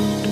Bye.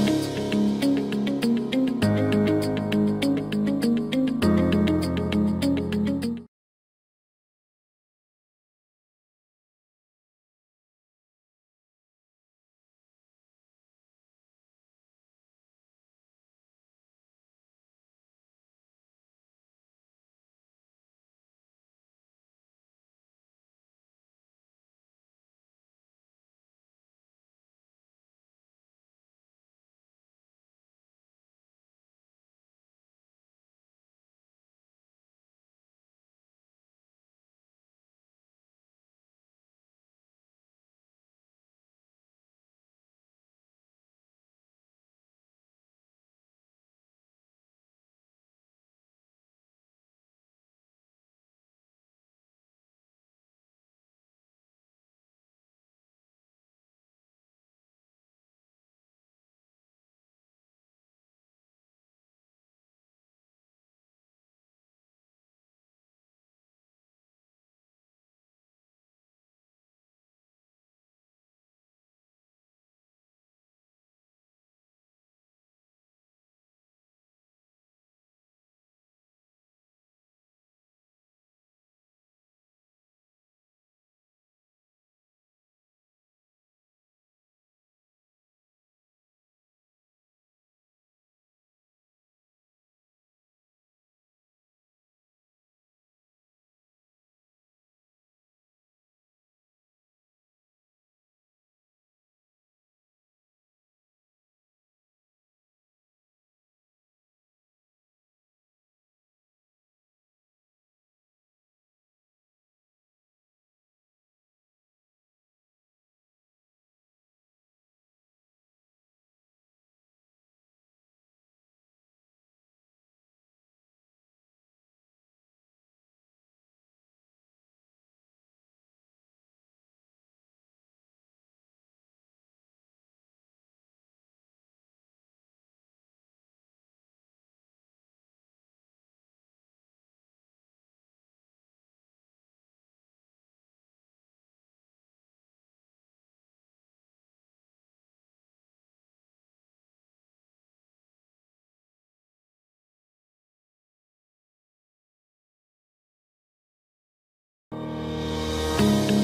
You